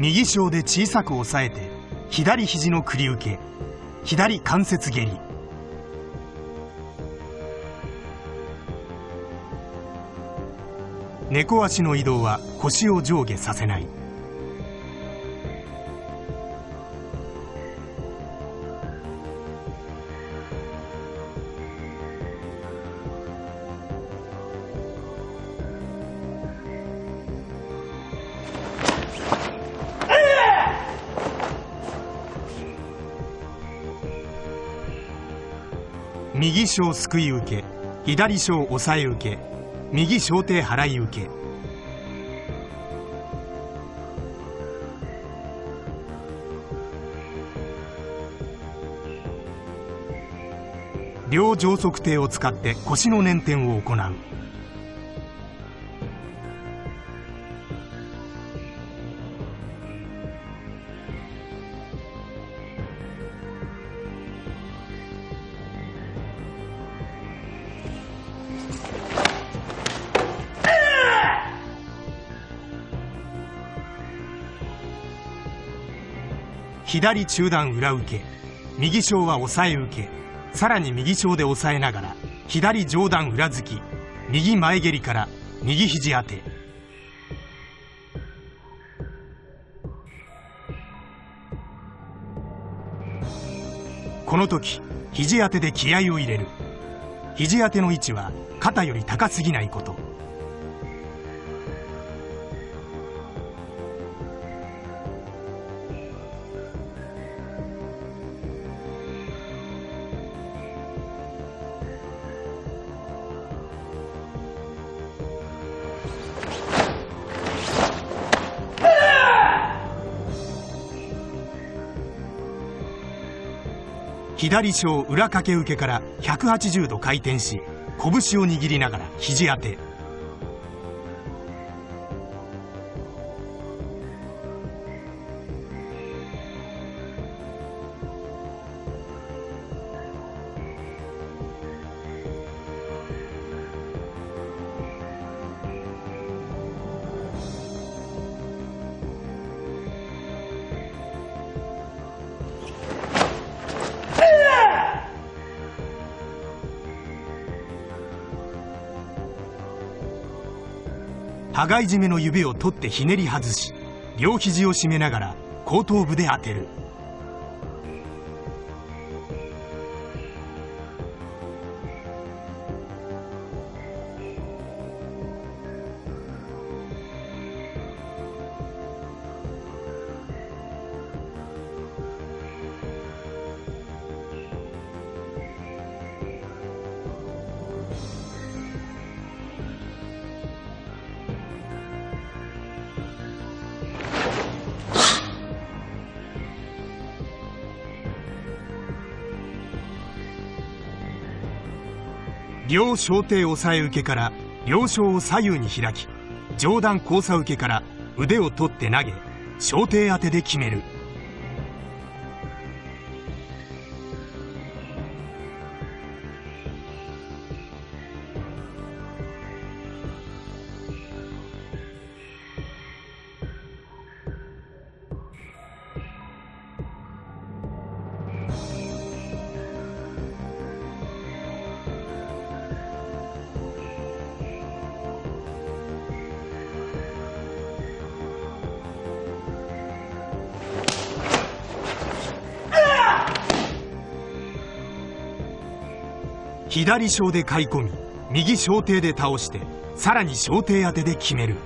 右小で小さく押さえて左肘の繰り受け左関節蹴り。猫足の移動は腰を上下させない。右小すくい受け左小押さえ受け右小手払い受け。両上足底を使って腰の捻転を行う。左中段裏受け右小は押さえ受けさらに右小で押さえながら左上段裏突き右前蹴りから右肘当て。この時肘当てで気合を入れる。肘当ての位置は肩より高すぎないこと。左小裏掛け受けから180度回転し拳を握りながら肘当て。羽交い締めの指を取ってひねり外し両肘を締めながら後頭部で当てる。両小手押さえ受けから両小を左右に開き上段交差受けから腕を取って投げ小手当てで決める。左小で買い込み右小手で倒してさらに小手当てで決める。